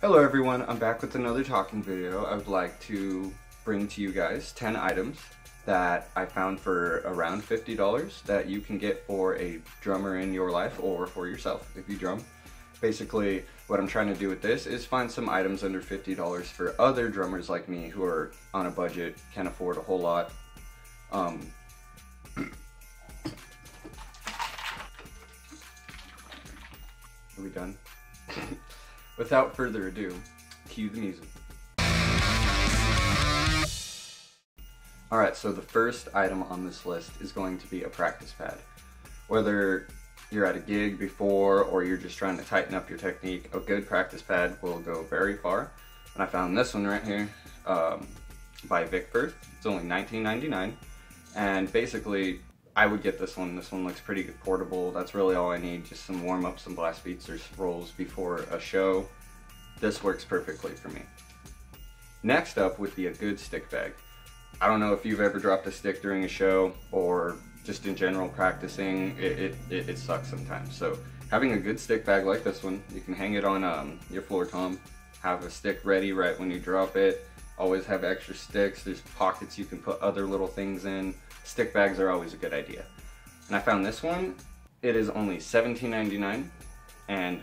Hello everyone, I'm back with another talking video. I would like to bring to you guys 10 items that I found for around $50 that you can get for a drummer in your life or for yourself if you drum. Basically, what I'm trying to do with this is find some items under $50 for other drummers like me who are on a budget, can't afford a whole lot. Um, are we done? Without further ado, cue the music. Alright, so the first item on this list is going to be a practice pad. Whether you're at a gig before or you're just trying to tighten up your technique, a good practice pad will go very far. And I found this one right here um, by Vic Firth. It's only $19.99 and basically I would get this one. This one looks pretty good portable. That's really all I need. Just some warm-ups, some blast beats or rolls before a show. This works perfectly for me. Next up would be a good stick bag. I don't know if you've ever dropped a stick during a show or just in general practicing, it, it, it, it sucks sometimes. So having a good stick bag like this one, you can hang it on um, your floor tom, have a stick ready right when you drop it, always have extra sticks, there's pockets you can put other little things in, stick bags are always a good idea. And I found this one, it is only $17.99 and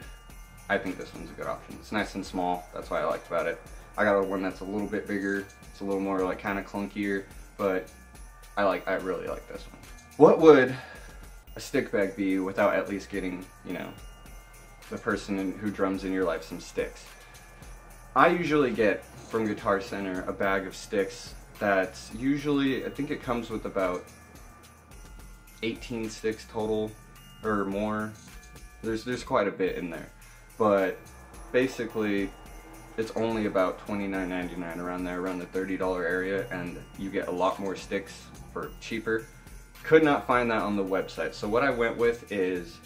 I think this one's a good option. It's nice and small, that's why I liked about it. I got a one that's a little bit bigger, it's a little more like kind of clunkier, but I like, I really like this one. What would a stick bag be without at least getting, you know, the person who drums in your life some sticks? I usually get from Guitar Center a bag of sticks that's usually, I think it comes with about 18 sticks total or more. There's, there's quite a bit in there. But basically, it's only about $29.99 around there, around the $30 area, and you get a lot more sticks for cheaper. Could not find that on the website. So what I went with is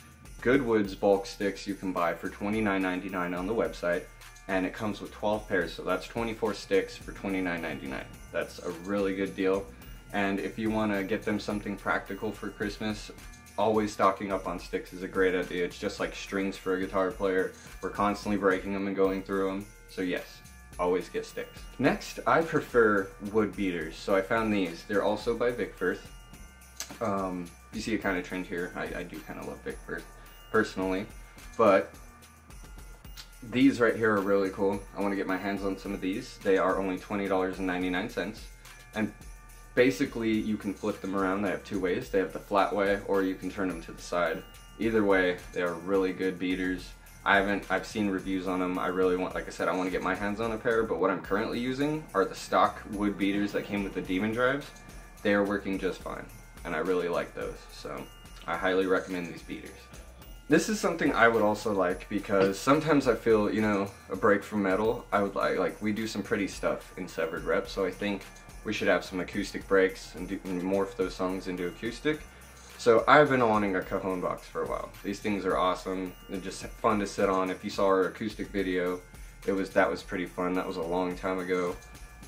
Goodwood's bulk sticks you can buy for $29.99 on the website and it comes with 12 pairs, so that's 24 sticks for $29.99. That's a really good deal. And if you want to get them something practical for Christmas, always stocking up on sticks is a great idea. It's just like strings for a guitar player. We're constantly breaking them and going through them. So yes, always get sticks. Next, I prefer wood beaters. So I found these. They're also by Vic Firth. Um, you see a kind of trend here. I, I do kind of love Vic Firth personally. But these right here are really cool. I want to get my hands on some of these. They are only $20.99. And basically you can flip them around. They have two ways. They have the flat way or you can turn them to the side. Either way, they are really good beaters. I haven't, I've seen reviews on them. I really want, like I said, I want to get my hands on a pair, but what I'm currently using are the stock wood beaters that came with the Demon drives. They are working just fine, and I really like those, so I highly recommend these beaters. This is something I would also like because sometimes I feel, you know, a break from metal. I would like, like we do some pretty stuff in Severed Rep, so I think we should have some acoustic breaks and, do, and morph those songs into acoustic. So I've been wanting a cajon box for a while. These things are awesome. They're just fun to sit on. If you saw our acoustic video, it was that was pretty fun. That was a long time ago.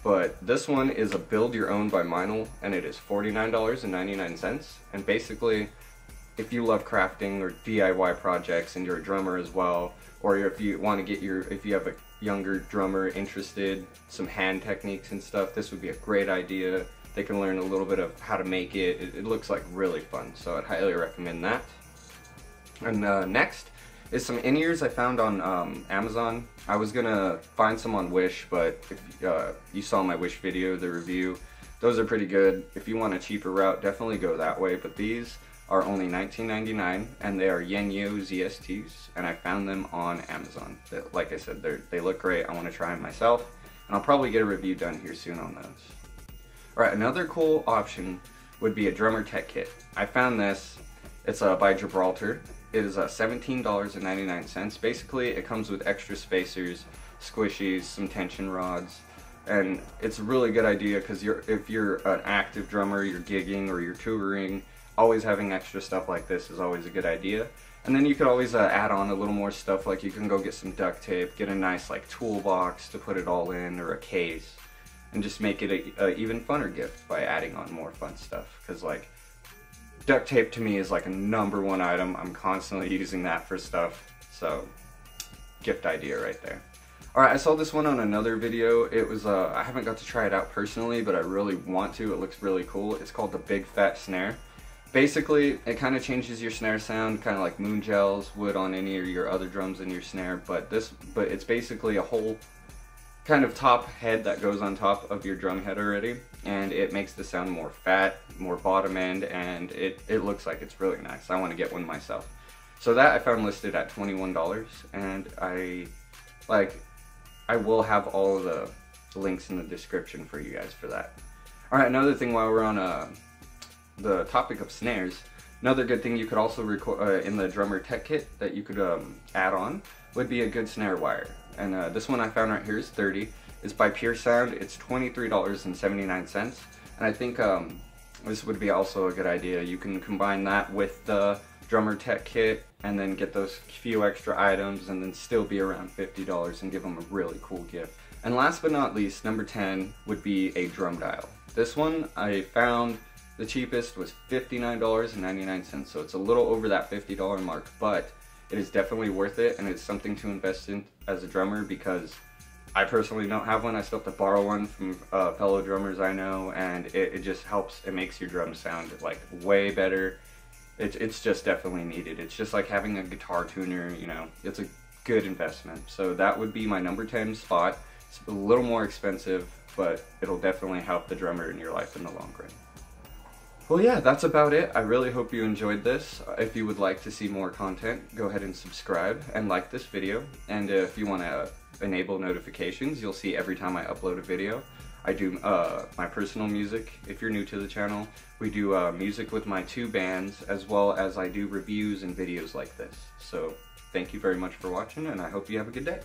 But this one is a build your own by Meinl and it is $49.99 and basically if you love crafting or DIY projects and you're a drummer as well, or if you want to get your, if you have a younger drummer interested, some hand techniques and stuff, this would be a great idea. They can learn a little bit of how to make it. It, it looks like really fun, so I'd highly recommend that. And uh, next is some in-ears I found on um, Amazon. I was gonna find some on Wish, but if uh, you saw my Wish video, the review, those are pretty good. If you want a cheaper route, definitely go that way, but these, are only $19.99 and they are Yinyoo ZSTs and I found them on Amazon. Like I said, they look great. I want to try them myself and I'll probably get a review done here soon on those. Alright, another cool option would be a drummer tech kit. I found this, it's uh, by Gibraltar. It is uh, $17.99. Basically, it comes with extra spacers, squishies, some tension rods, and it's a really good idea because you're, if you're an active drummer, you're gigging or you're touring, always having extra stuff like this is always a good idea. And then you could always uh, add on a little more stuff, like you can go get some duct tape, get a nice like toolbox to put it all in, or a case, and just make it a, even funner gift by adding on more fun stuff. Because like, duct tape to me is like a number one item. I'm constantly using that for stuff, so gift idea right there. Alright, I saw this one on another video. It was, uh, I haven't got to try it out personally, but I really want to. It looks really cool. It's called the Big Fat Snare. Basically, it kind of changes your snare sound, kind of like moon gels would on any of your other drums in your snare, but this, but it's basically a whole kind of top head that goes on top of your drum head already, and it makes the sound more fat, more bottom end, and it, it looks like it's really nice. I want to get one myself. So that I found listed at $21, and I, like, I will have all the links in the description for you guys for that. Alright, another thing while we're on uh, the topic of snares, another good thing you could also record uh, in the drummer tech kit that you could um, add on would be a good snare wire. And uh, this one I found right here is 30. It's by Pure Sound. It's $23.79. And I think um, this would be also a good idea. You can combine that with the drummer tech kit and then get those few extra items and then still be around $50 and give them a really cool gift. And last but not least, number 10 would be a drum dial. This one I found the cheapest was $59.99, so it's a little over that $50 mark, but it is definitely worth it and it's something to invest in as a drummer because I personally don't have one. I still have to borrow one from uh, fellow drummers I know and it, it, just helps, it makes your drums sound like way better. It, it's just definitely needed. It's just like having a guitar tuner, you know, it's a good investment. So that would be my number 10 spot. It's a little more expensive, but it'll definitely help the drummer in your life in the long run. Well, yeah, that's about it. I really hope you enjoyed this. If you would like to see more content, go ahead and subscribe and like this video. And if you want to enable notifications, you'll see every time I upload a video. I do uh, my personal music. If you're new to the channel, we do uh, music with my two bands, as well as I do reviews and videos like this. So thank you very much for watching, and I hope you have a good day.